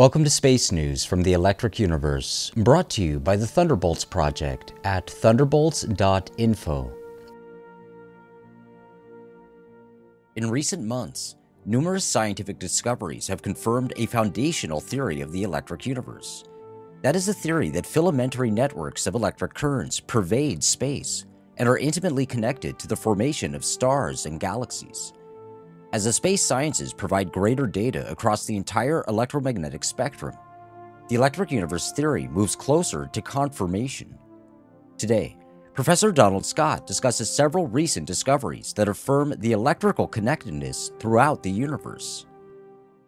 Welcome to Space News from the Electric Universe, brought to you by the Thunderbolts Project at thunderbolts.info. In recent months, numerous scientific discoveries have confirmed a foundational theory of the electric universe. That is the theory that filamentary networks of electric currents pervade space and are intimately connected to the formation of stars and galaxies. As the space sciences provide greater data across the entire electromagnetic spectrum, the electric universe theory moves closer to confirmation. Today, Professor Donald Scott discusses several recent discoveries that affirm the electrical connectedness throughout the universe.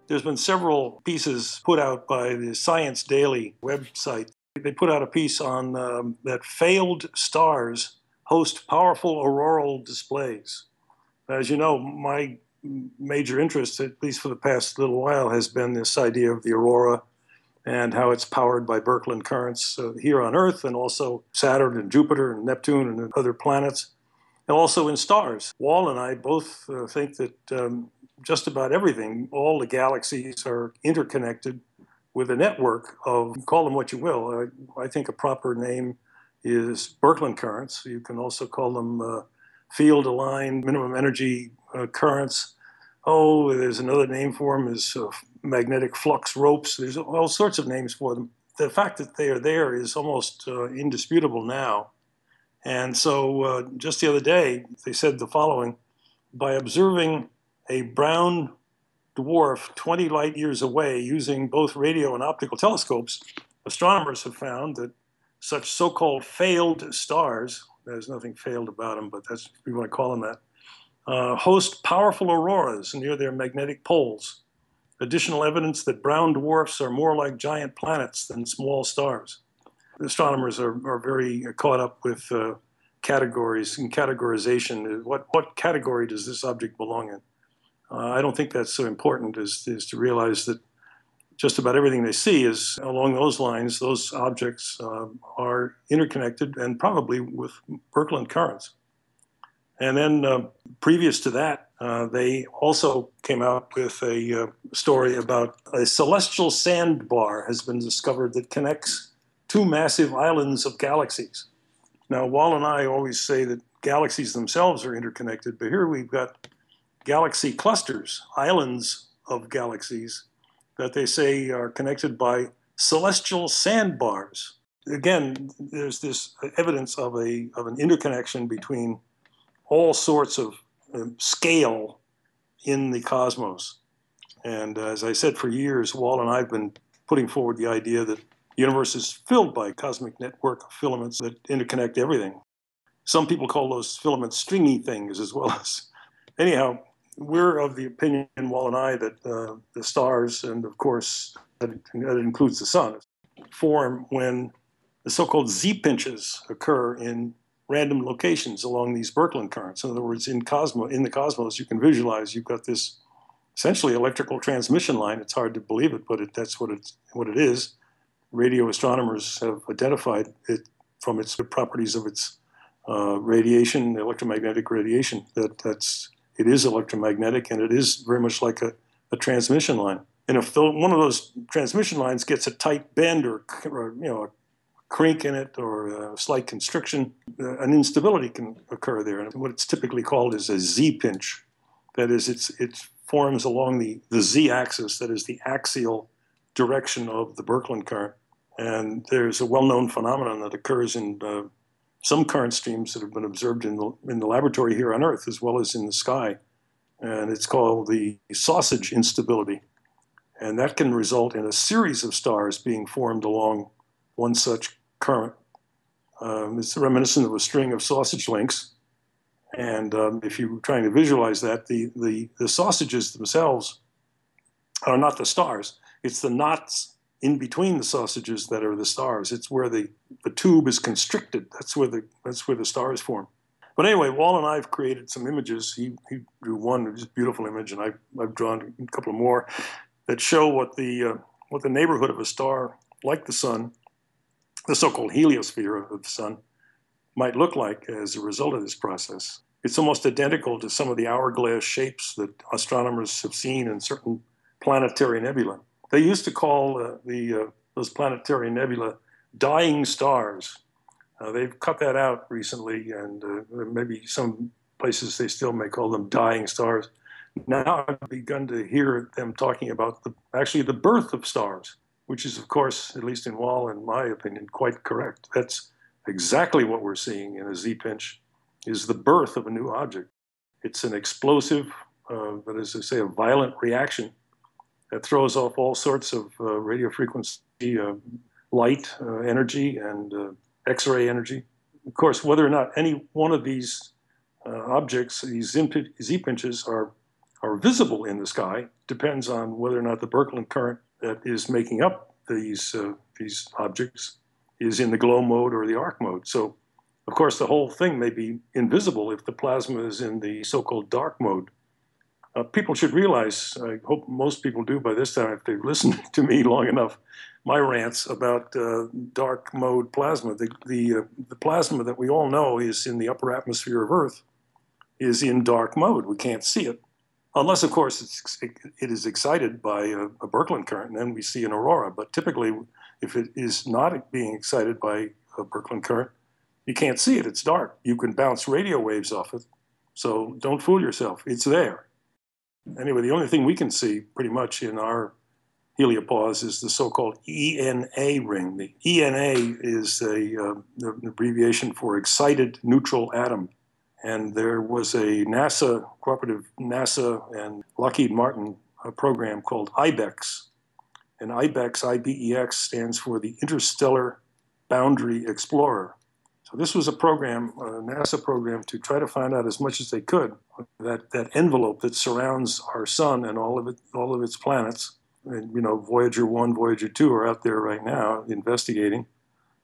There's been several pieces put out by the Science Daily website. They put out a piece on um, that failed stars host powerful auroral displays. As you know, my major interest, at least for the past little while, has been this idea of the aurora and how it's powered by Birkeland currents uh, here on Earth and also Saturn and Jupiter and Neptune and other planets, and also in stars. Wal and I both uh, think that um, just about everything, all the galaxies are interconnected with a network of, call them what you will. I, I think a proper name is Birkeland currents. You can also call them uh, field aligned minimum energy uh, currents. Oh, there's another name for them is uh, magnetic flux ropes. There's all sorts of names for them. The fact that they are there is almost uh, indisputable now. And so uh, just the other day, they said the following by observing a brown dwarf 20 light years away using both radio and optical telescopes, astronomers have found that such so called failed stars, there's nothing failed about them, but that's we want to call them that, uh, host powerful auroras near their magnetic poles. Additional evidence that brown dwarfs are more like giant planets than small stars. Astronomers are, are very caught up with uh, categories and categorization. What, what category does this object belong in? Uh, I don't think that's so important as, as to realize that just about everything they see is along those lines. Those objects uh, are interconnected and probably with Birkeland currents. And then, uh, previous to that, uh, they also came out with a uh, story about a celestial sandbar has been discovered that connects two massive islands of galaxies. Now, Wal and I always say that galaxies themselves are interconnected, but here we've got galaxy clusters, islands of galaxies that they say are connected by celestial sandbars. Again, there's this evidence of a of an interconnection between all sorts of um, scale in the cosmos. And as I said for years, Wal and I have been putting forward the idea that the universe is filled by a cosmic network of filaments that interconnect everything. Some people call those filaments stringy things as well as. Anyhow, we're of the opinion, Wal and I, that uh, the stars, and of course that, that includes the sun, form when the so-called z-pinches occur in random locations along these Birkeland currents. In other words, in Cosmo, in the cosmos, you can visualize you've got this essentially electrical transmission line. It's hard to believe it, but it, that's what it what it is. Radio astronomers have identified it from its properties of its uh, radiation, the electromagnetic radiation. That that's it is electromagnetic, and it is very much like a, a transmission line. And if the, one of those transmission lines gets a tight bend or, or you know a crink in it or a slight constriction, uh, an instability can occur there. And what it's typically called is a Z pinch. That is, it's, it forms along the, the Z axis, that is the axial direction of the Birkeland current. And there's a well known phenomenon that occurs in uh, some current streams that have been observed in the, in the laboratory here on Earth as well as in the sky. And it's called the sausage instability. And that can result in a series of stars being formed along one such current. Um, it's reminiscent of a string of sausage links. And um, if you're trying to visualize that, the, the, the sausages themselves are not the stars. It's the knots in between the sausages that are the stars. It's where the, the tube is constricted. That's where the, that's where the stars form. But anyway, Wal and I have created some images. He, he drew one just beautiful image, and I've, I've drawn a couple more that show what the, uh, what the neighborhood of a star like the sun the so-called heliosphere of the sun might look like as a result of this process. It's almost identical to some of the hourglass shapes that astronomers have seen in certain planetary nebulae. They used to call uh, the uh, those planetary nebula dying stars. Uh, they've cut that out recently, and uh, maybe some places they still may call them dying stars. Now I've begun to hear them talking about the, actually the birth of stars, which is, of course, at least in Wal, in my opinion, quite correct. That's exactly what we're seeing in a Z-pinch, is the birth of a new object. It's an explosive, uh, that is to say, a violent reaction that throws off all sorts of uh, radio frequency, uh, light uh, energy, and uh, X-ray energy. Of course, whether or not any one of these uh, objects, these Z-pinches, are are visible in the sky depends on whether or not the Birkeland current that is making up these these objects is in the glow mode or the arc mode. So, of course, the whole thing may be invisible if the plasma is in the so-called dark mode. Uh, people should realize, I hope most people do by this time if they've listened to me long enough, my rants about uh, dark mode plasma. The, the, uh, the plasma that we all know is in the upper atmosphere of Earth is in dark mode. We can't see it unless of course it's, it is excited by a, a Birkeland current, and then we see an aurora. But typically, if it is not being excited by a Birkeland current, you can't see it. It's dark. You can bounce radio waves off it. So don't fool yourself. It's there. Anyway, the only thing we can see pretty much in our heliopause is the so-called ENA ring. The ENA is a, uh, an abbreviation for excited neutral atom and there was a NASA cooperative NASA and Lockheed Martin uh, program called IBEX, and IBEX IBEX stands for the Interstellar Boundary Explorer. So this was a program, a NASA program, to try to find out as much as they could that that envelope that surrounds our sun and all of it, all of its planets. And, you know, Voyager one, Voyager two are out there right now investigating,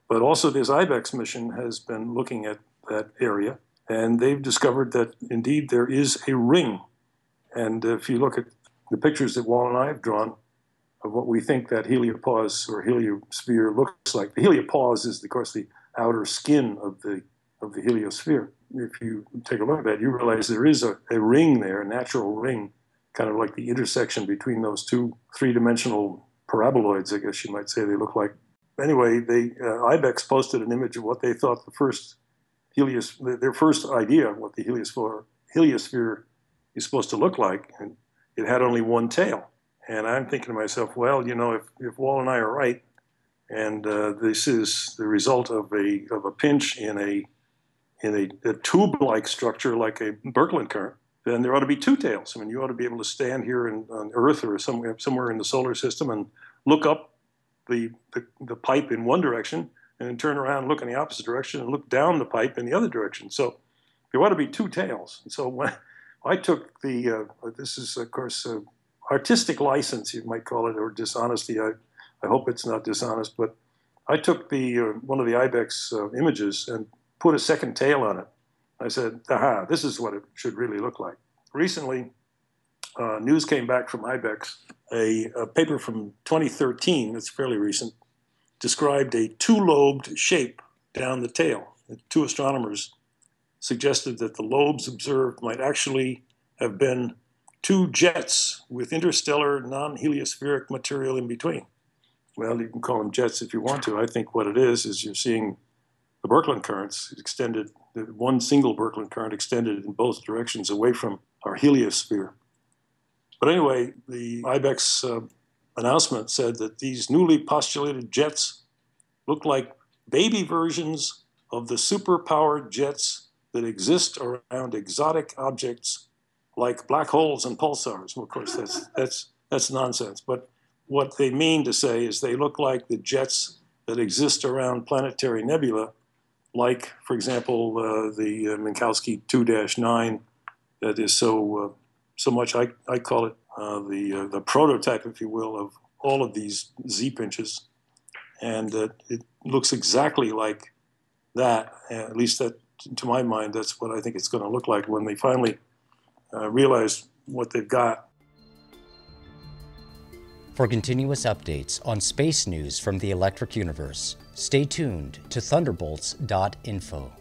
but also this IBEX mission has been looking at that area and they've discovered that indeed there is a ring. And if you look at the pictures that Wal and I have drawn of what we think that heliopause or heliosphere looks like, the heliopause is, of course, the outer skin of the of the heliosphere. If you take a look at that, you realize there is a, a ring there, a natural ring, kind of like the intersection between those two three-dimensional paraboloids, I guess you might say they look like. Anyway, they uh, IBEX posted an image of what they thought the first helios, their first idea of what the heliosphere, heliosphere is supposed to look like, and it had only one tail. And I'm thinking to myself, well, you know, if, if Wal and I are right, and uh, this is the result of a of a pinch in a in a, a tube-like structure like a Birkeland current, then there ought to be two tails. I mean, you ought to be able to stand here in, on Earth or somewhere somewhere in the solar system and look up the, the, the pipe in one direction and then turn around and look in the opposite direction and look down the pipe in the other direction. So there ought to be two tails. And so when I took the, uh, this is of course artistic license, you might call it, or dishonesty. I, I hope it's not dishonest, but I took the uh, one of the IBEX uh, images and put a second tail on it. I said, aha, this is what it should really look like. Recently, uh, news came back from IBEX, a, a paper from 2013, that's fairly recent, described a two-lobed shape down the tail. Two astronomers suggested that the lobes observed might actually have been two jets with interstellar non-heliospheric material in between. Well, you can call them jets if you want to. I think what it is is you're seeing the Birkeland currents extended, one single Birkeland current extended in both directions away from our heliosphere. But anyway, the IBEX uh, announcement said that these newly postulated jets look like baby versions of the superpowered jets that exist around exotic objects like black holes and pulsars. Well, of course, that's, that's, that's nonsense. But what they mean to say is they look like the jets that exist around planetary nebula, like, for example, uh, the uh, Minkowski 2-9 that is so, uh, so much, I, I call it uh, the, uh, the prototype, if you will, of all of these Z pinches. And it looks exactly like that. At least that, to my mind, that's what I think it's going to look like when they finally uh, realize what they've got. For continuous updates on space news from the electric universe, stay tuned to thunderbolts.info.